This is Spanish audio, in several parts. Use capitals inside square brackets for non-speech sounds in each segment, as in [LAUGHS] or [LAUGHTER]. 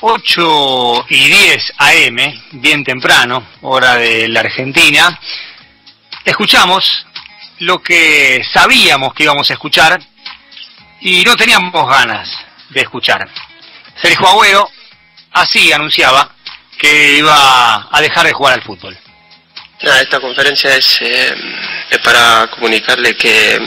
8 y 10 AM, bien temprano, hora de la Argentina, escuchamos lo que sabíamos que íbamos a escuchar y no teníamos ganas de escuchar. Sergio Agüero así anunciaba que iba a dejar de jugar al fútbol. esta conferencia es, eh, es para comunicarle que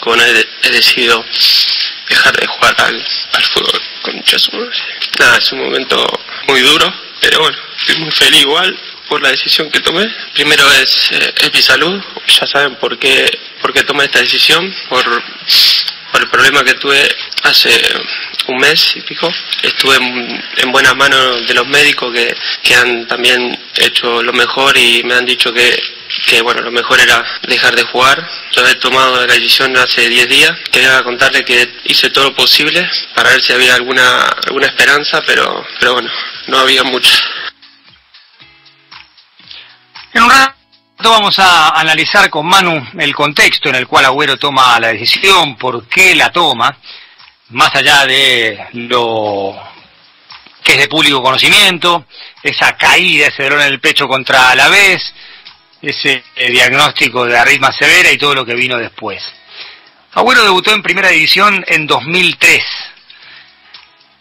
con él he decidido dejar de jugar al, fútbol con Nada, es un momento muy duro, pero bueno, estoy muy feliz igual por la decisión que tomé. Primero es, eh, es mi salud, ya saben por qué, por qué tomé esta decisión, por, por el problema que tuve hace un mes y pico. Estuve en, en buenas manos de los médicos que, que han también hecho lo mejor y me han dicho que que bueno, lo mejor era dejar de jugar. Yo he tomado la decisión hace 10 días. Quería contarle que hice todo lo posible para ver si había alguna, alguna esperanza, pero, pero bueno, no había mucha. En un rato vamos a analizar con Manu el contexto en el cual Agüero toma la decisión, por qué la toma, más allá de lo que es de público conocimiento, esa caída, ese dolor en el pecho contra la vez, ese eh, diagnóstico de arritma severa y todo lo que vino después. Agüero debutó en primera división en 2003.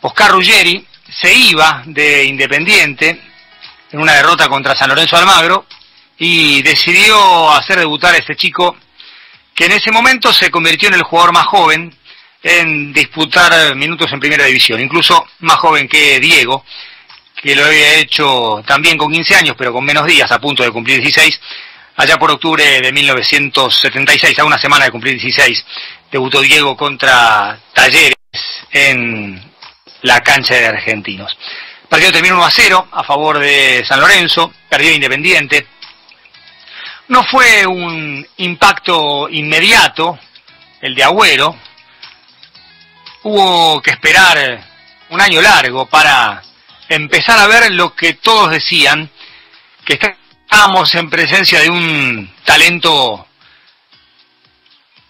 Oscar Ruggeri se iba de Independiente en una derrota contra San Lorenzo Almagro y decidió hacer debutar a ese chico que en ese momento se convirtió en el jugador más joven en disputar minutos en primera división, incluso más joven que Diego, que lo había hecho también con 15 años, pero con menos días, a punto de cumplir 16, allá por octubre de 1976, a una semana de cumplir 16, debutó Diego contra Talleres en la cancha de Argentinos. Partido terminó 1 a 0 a favor de San Lorenzo, perdió Independiente. No fue un impacto inmediato el de Agüero. Hubo que esperar un año largo para empezar a ver lo que todos decían, que estábamos en presencia de un talento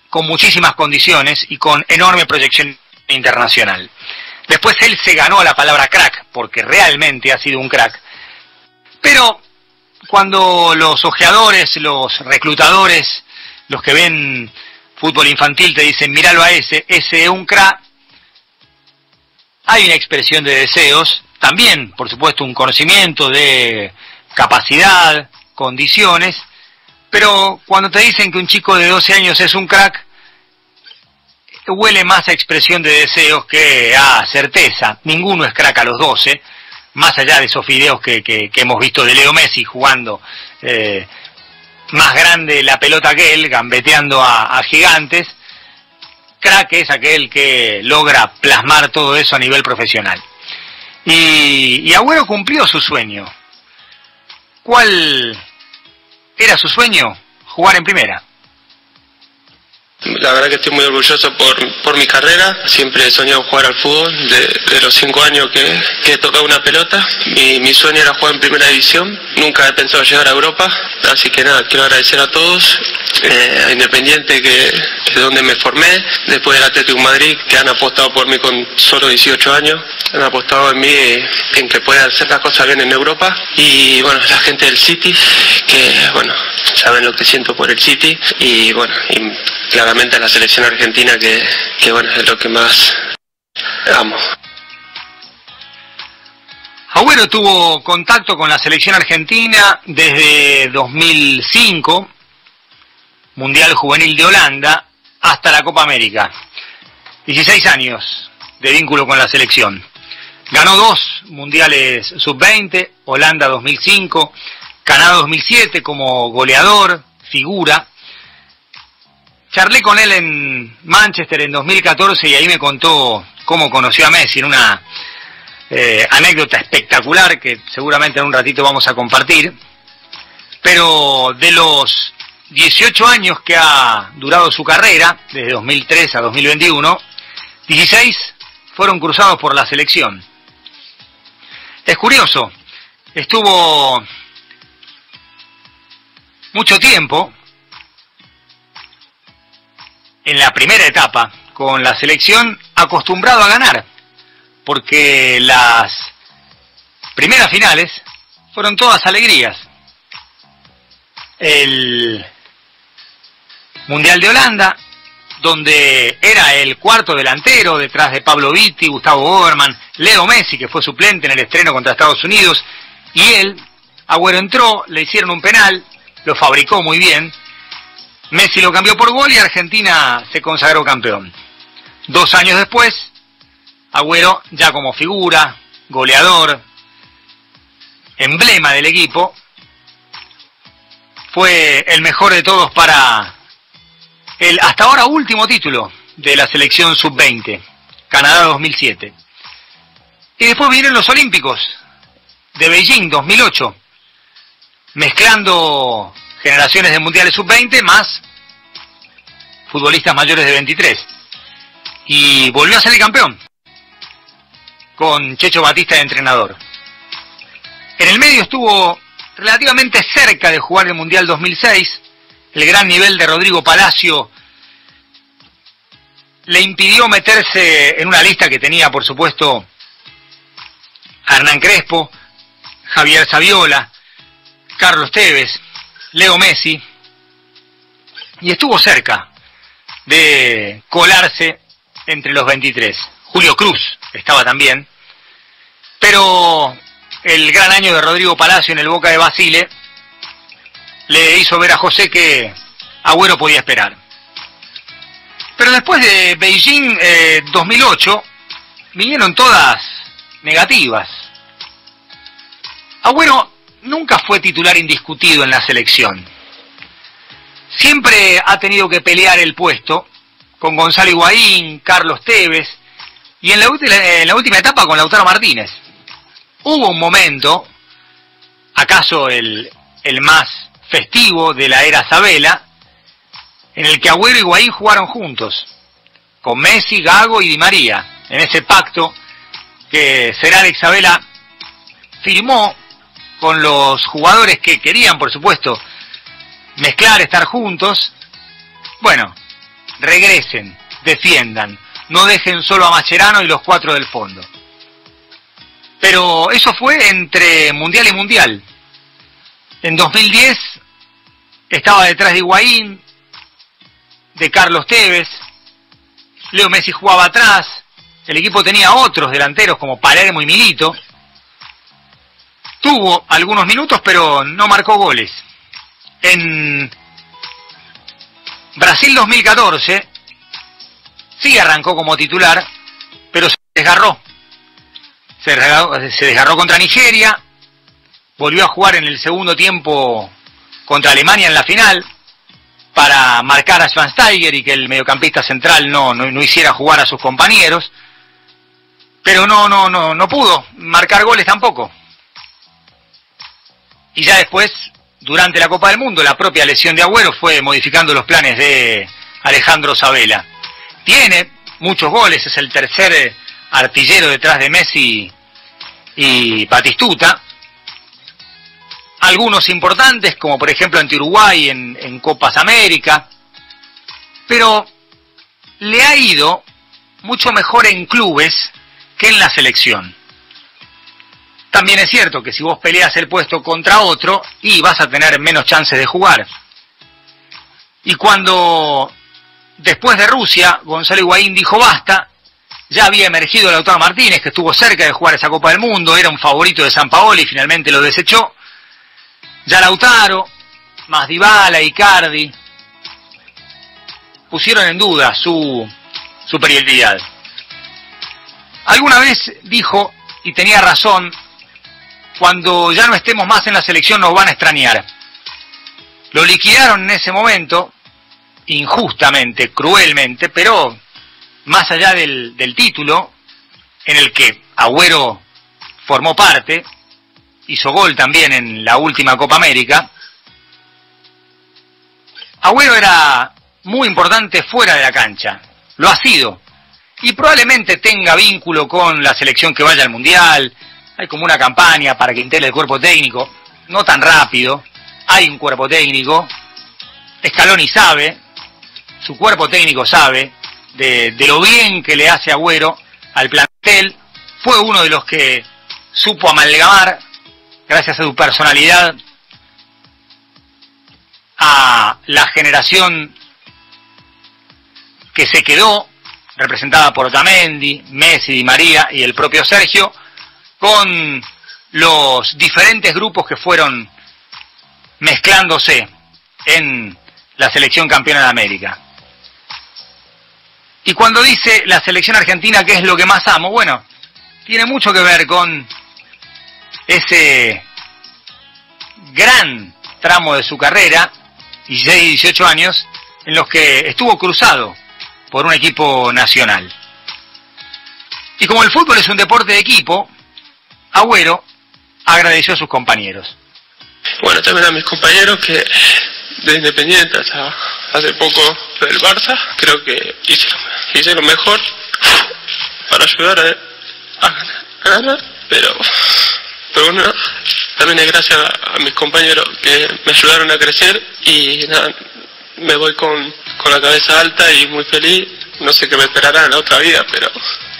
con muchísimas condiciones y con enorme proyección internacional. Después él se ganó la palabra crack, porque realmente ha sido un crack. Pero cuando los ojeadores, los reclutadores, los que ven fútbol infantil te dicen, míralo a ese, ese es un crack, hay una expresión de deseos también, por supuesto, un conocimiento de capacidad, condiciones, pero cuando te dicen que un chico de 12 años es un crack, huele más a expresión de deseos que a certeza. Ninguno es crack a los 12, más allá de esos videos que, hemos visto de Leo Messi jugando eh, más grande la pelota que él, gambeteando a, a gigantes. Crack es aquel que logra plasmar todo eso a nivel profesional. Y, y Agüero cumplió su sueño. ¿Cuál era su sueño? Jugar en primera. La verdad que estoy muy orgulloso por, por mi carrera. Siempre he soñado jugar al fútbol. De, los cinco años que, que he tocado una pelota, mi, mi, sueño era jugar en primera división. Nunca he pensado llegar a Europa. Así que nada, quiero agradecer a todos, eh, a Independiente, que, es donde me formé, después del Atlético Madrid, que han apostado por mí con solo 18 años. Han apostado en mí, en que pueda hacer las cosas bien en Europa. Y bueno, la gente del City, que bueno, saben lo que siento por el City. Y bueno, y a la selección argentina que, que bueno, es lo que más amo. Agüero tuvo contacto con la selección argentina desde 2005, Mundial Juvenil de Holanda, hasta la Copa América. 16 años de vínculo con la selección. Ganó dos Mundiales Sub-20, Holanda 2005, Canadá 2007 como goleador, figura, Charlé con él en Manchester en 2014 y ahí me contó cómo conoció a Messi en una eh, anécdota espectacular que seguramente en un ratito vamos a compartir. Pero de los 18 años que ha durado su carrera, desde 2003 a 2021, 16 fueron cruzados por la selección. Es curioso, estuvo mucho tiempo en la primera etapa con la selección acostumbrado a ganar, porque las primeras finales fueron todas alegrías. El Mundial de Holanda, donde era el cuarto delantero detrás de Pablo Vitti, Gustavo Oberman, Leo Messi, que fue suplente en el estreno contra Estados Unidos, y él, Agüero entró, le hicieron un penal, lo fabricó muy bien, Messi lo cambió por gol y Argentina se consagró campeón. Dos años después, Agüero ya como figura, goleador, emblema del equipo, fue el mejor de todos para el hasta ahora último título de la selección sub-20, Canadá 2007. Y después vienen los Olímpicos de Beijing 2008, mezclando generaciones de mundiales sub-20 más futbolistas mayores de 23. Y volvió a ser el campeón con Checho Batista de entrenador. En el medio estuvo relativamente cerca de jugar el Mundial 2006. El gran nivel de Rodrigo Palacio le impidió meterse en una lista que tenía, por supuesto, Hernán Crespo, Javier Saviola, Carlos Tevez, Leo Messi, y estuvo cerca de colarse entre los 23. Julio Cruz estaba también, pero el gran año de Rodrigo Palacio en el Boca de Basile le hizo ver a José que Agüero podía esperar. Pero después de Beijing 2008 eh, vinieron todas negativas. Agüero nunca fue titular indiscutido en la selección. Siempre ha tenido que pelear el puesto con Gonzalo Higuaín, Carlos Tevez y en la, en la última etapa con Lautaro Martínez. Hubo un momento, acaso el, el más festivo de la era Sabela, en el que Agüero y Higuaín jugaron juntos, con Messi, Gago y Di María, en ese pacto que Será Alex Sabela firmó con los jugadores que querían, por supuesto, mezclar, estar juntos. Bueno, regresen, defiendan, no dejen solo a Macherano y los cuatro del fondo. Pero eso fue entre Mundial y Mundial. En 2010 estaba detrás de Higuaín, de Carlos Tevez, Leo Messi jugaba atrás, el equipo tenía otros delanteros como Palermo y Milito. Tuvo algunos minutos, pero no marcó goles. En Brasil 2014 sí arrancó como titular, pero se desgarró se desgarró, contra Nigeria, volvió a jugar en el segundo tiempo contra Alemania en la final para marcar a Schwansteiger y que el mediocampista central no, no, no, hiciera jugar a sus compañeros, pero no, no, no, no pudo marcar goles tampoco. Y ya después, durante la Copa del Mundo, la propia lesión de Agüero fue modificando los planes de Alejandro Sabela. Tiene muchos goles, es el tercer artillero detrás de Messi y Batistuta. Algunos importantes, como por ejemplo ante Uruguay en, en Copas América. Pero le ha ido mucho mejor en clubes que en la selección. También es cierto que si vos peleas el puesto contra otro, y vas a tener menos chances de jugar. Y cuando después de Rusia, Gonzalo Higuaín dijo basta, ya había emergido Lautaro Martínez, que estuvo cerca de jugar esa Copa del Mundo, era un favorito de San Paolo y finalmente lo desechó. Ya Lautaro, más Dybala, Icardi, pusieron en duda su superioridad. Alguna vez dijo, y tenía razón, cuando ya no estemos más en la selección nos van a extrañar. Lo liquidaron en ese momento, injustamente, cruelmente, pero más allá del, título, en el que Agüero formó parte, hizo gol también en la última Copa América, Agüero era muy importante fuera de la cancha, lo ha sido, y probablemente tenga vínculo con la selección que vaya al Mundial, hay como una campaña para que integre el cuerpo técnico, no tan rápido, hay un cuerpo técnico, Scaloni sabe, su cuerpo técnico sabe, de, lo bien que le hace Agüero al plantel. Fue uno de los que supo amalgamar, gracias a su personalidad, a la generación que se quedó, representada por Otamendi, Messi, Di María y el propio Sergio, con los diferentes grupos que fueron mezclándose en la selección campeona de América. Y cuando dice la selección argentina que es lo que más amo, bueno, tiene mucho que ver con ese gran tramo de su carrera, 16 y 18 años, en los que estuvo cruzado por un equipo nacional. Y como el fútbol es un deporte de equipo, Agüero agradeció a sus compañeros. Bueno, también a mis compañeros que de Independiente hasta hace poco del Barça, creo que hice, lo mejor para ayudar a, ganar, pero, pero bueno, también es gracias a, mis compañeros que me ayudaron a crecer y nada, me voy con, con la cabeza alta y muy feliz. No sé qué me esperará en la otra vida, pero,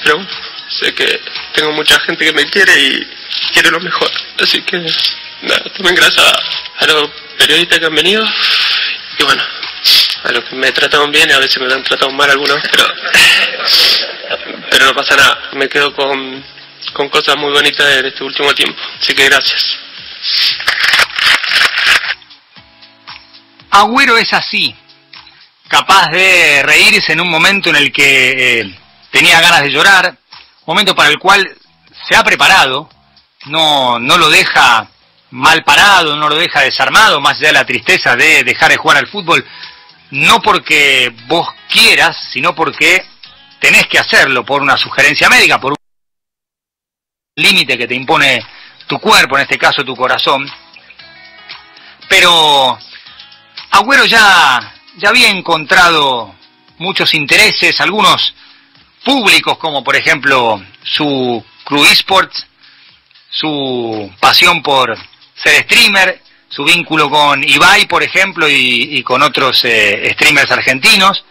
pero sé que tengo mucha gente que me quiere y quiere lo mejor. Así que nada, también gracias a, los periodistas que han venido y bueno, a los que me trataron bien y a veces me han tratado mal algunos, pero, pero no pasa nada. Me quedo con, con cosas muy bonitas en este último tiempo. Así que gracias. Agüero es así, capaz de reírse en un momento en el que eh, tenía ganas de llorar, momento para el cual se ha preparado, no, no lo deja mal parado, no lo deja desarmado, más allá de la tristeza de dejar de jugar al fútbol, no porque vos quieras, sino porque tenés que hacerlo por una sugerencia médica, por un límite que te impone tu cuerpo, en este caso tu corazón. Pero Agüero ya, ya había encontrado muchos intereses, algunos públicos, como por ejemplo su Crew Esports, su pasión por ser streamer, su vínculo con Ibai, por ejemplo, y, con otros eh, streamers argentinos.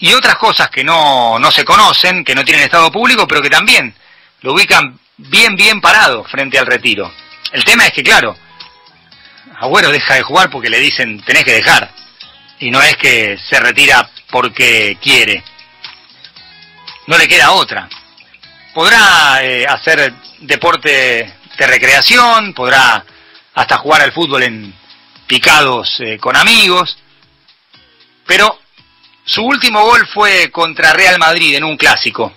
Y otras cosas que no, no se conocen, que no tienen estado público, pero que también lo ubican bien, bien parado frente al retiro. El tema es que, claro, Agüero deja de jugar porque le dicen tenés que dejar. Y no es que se retira porque quiere. No le queda otra. Podrá eh, hacer deporte de recreación, podrá hasta jugar al fútbol en picados eh, con amigos, pero su último gol fue contra Real Madrid en un clásico.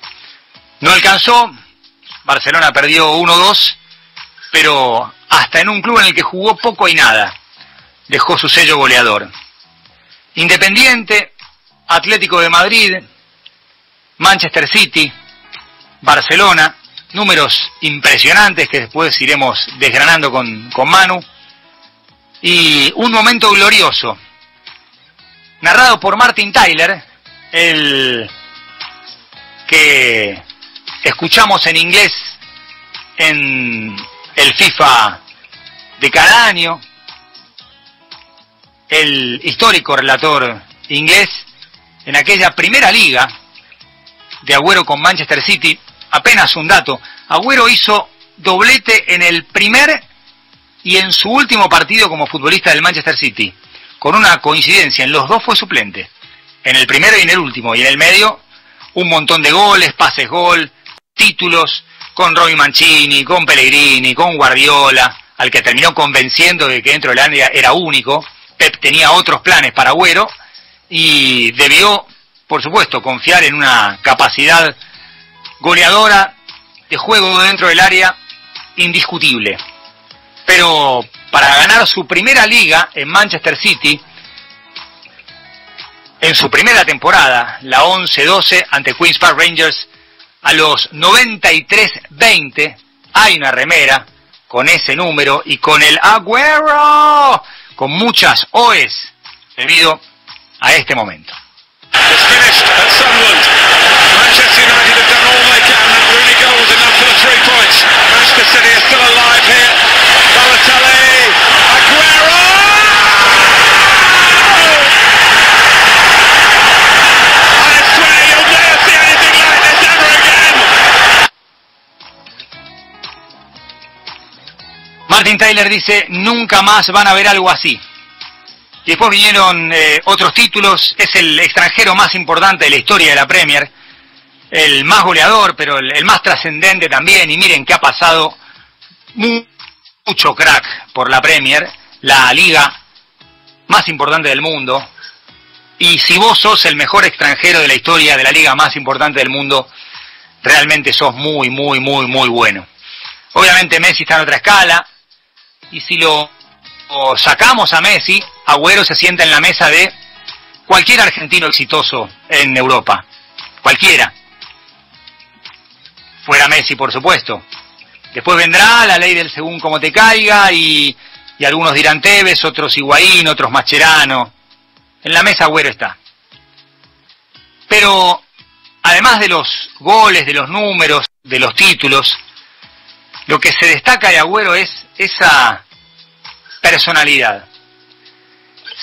No alcanzó, Barcelona perdió 1-2, pero hasta en un club en el que jugó poco y nada, dejó su sello goleador. Independiente, Atlético de Madrid, Manchester City, Barcelona, números impresionantes que después iremos desgranando con, con Manu, y un momento glorioso, narrado por Martin Tyler, el que escuchamos en inglés en el FIFA de cada año, el histórico relator inglés en aquella primera liga de Agüero con Manchester City, apenas un dato, Agüero hizo doblete en el primer y en su último partido como futbolista del Manchester City, con una coincidencia, en los dos fue suplente, en el primero y en el último, y en el medio un montón de goles, pases gol, títulos, con Roy Mancini, con Pellegrini, con Guardiola, al que terminó convenciendo de que dentro del área era único, Pep tenía otros planes para Agüero, y debió, por supuesto, confiar en una capacidad goleadora de juego dentro del área indiscutible. Pero para ganar su primera liga en Manchester City, en su primera temporada, la 11-12 ante Queen's Park Rangers, a los 93-20 hay una remera con ese número y con el Agüero, con muchas OEs debido a este momento. Martin Tyler dice, nunca más van a ver algo así. Y después vinieron eh, otros títulos, es el extranjero más importante de la historia de la Premier, el más goleador, pero el, más trascendente también, y miren que ha pasado mucho crack por la Premier, la liga más importante del mundo, y si vos sos el mejor extranjero de la historia de la liga más importante del mundo, realmente sos muy, muy, muy, muy bueno. Obviamente Messi está en otra escala, y si lo sacamos a Messi, Agüero se sienta en la mesa de cualquier argentino exitoso en Europa. Cualquiera. Fuera Messi, por supuesto. Después vendrá la ley del según como te caiga y, y algunos dirán Tevez, otros Higuaín, otros Macherano. En la mesa Agüero está. Pero además de los goles, de los números, de los títulos, lo que se destaca de Agüero es esa personalidad.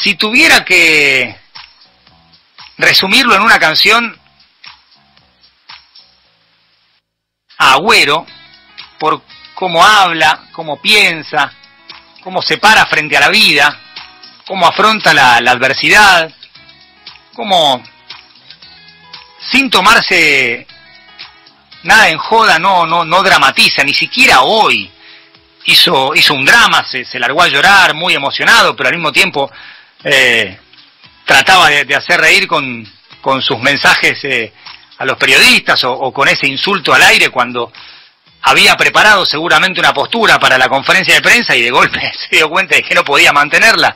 Si tuviera que resumirlo en una canción, Agüero, por cómo habla, cómo piensa, cómo se para frente a la vida, cómo afronta la, adversidad, cómo sin tomarse nada en joda, no, no, no dramatiza, ni siquiera hoy. Hizo, hizo un drama, se, largó a llorar, muy emocionado, pero al mismo tiempo eh, trataba de, hacer reír con, con sus mensajes eh, a los periodistas o, con ese insulto al aire cuando había preparado seguramente una postura para la conferencia de prensa y de golpe [LAUGHS] se dio cuenta de que no podía mantenerla.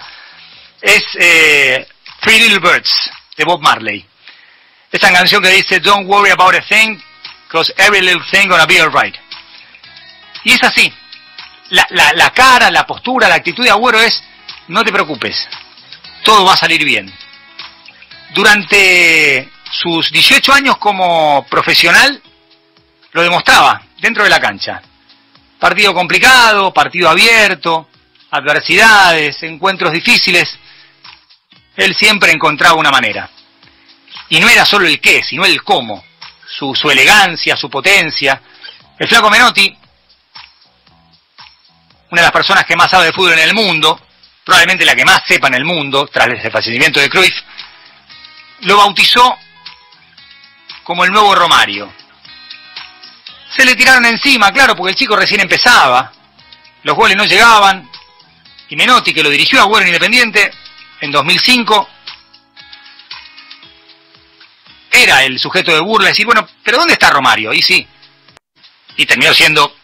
Es eh, Three Little Birds de Bob Marley. Esta canción que dice Don't worry about a thing, because every little thing gonna be alright. Y es así. La, la, la cara, la postura, la actitud de Agüero es no te preocupes, todo va a salir bien. Durante sus 18 años como profesional, lo demostraba dentro de la cancha. Partido complicado, partido abierto, adversidades, encuentros difíciles, él siempre encontraba una manera. Y no era solo el qué, sino el cómo, su, su elegancia, su potencia. El flaco Menotti, una de las personas que más sabe de fútbol en el mundo, probablemente la que más sepa en el mundo, tras el fallecimiento de Cruyff, lo bautizó como el nuevo Romario. Se le tiraron encima, claro, porque el chico recién empezaba, los goles no llegaban, y Menotti, que lo dirigió a Bueno Independiente en 2005, era el sujeto de burla, decir, bueno, pero ¿dónde está Romario? Y sí, y terminó siendo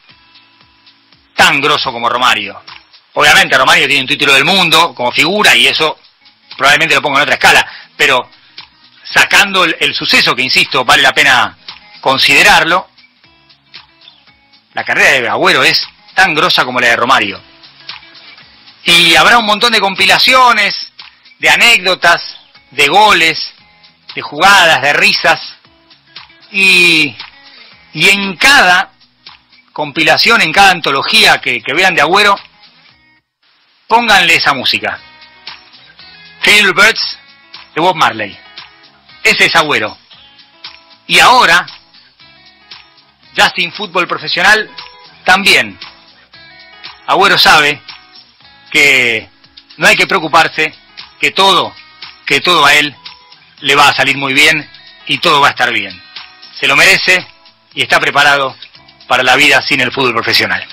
tan grosso como Romario. Obviamente Romario tiene un título del mundo como figura y eso probablemente lo pongo en otra escala, pero sacando el, suceso que, insisto, vale la pena considerarlo, la carrera de Agüero es tan grosa como la de Romario. Y habrá un montón de compilaciones, de anécdotas, de goles, de jugadas, de risas, y, y en cada compilación, en cada antología que, vean de Agüero, pónganle esa música. Three Birds de Bob Marley. Ese es Agüero. Y ahora, Justin Fútbol Profesional también. Agüero sabe que no hay que preocuparse, que todo, que todo a él le va a salir muy bien y todo va a estar bien. Se lo merece y está preparado para la vida sin el fútbol profesional.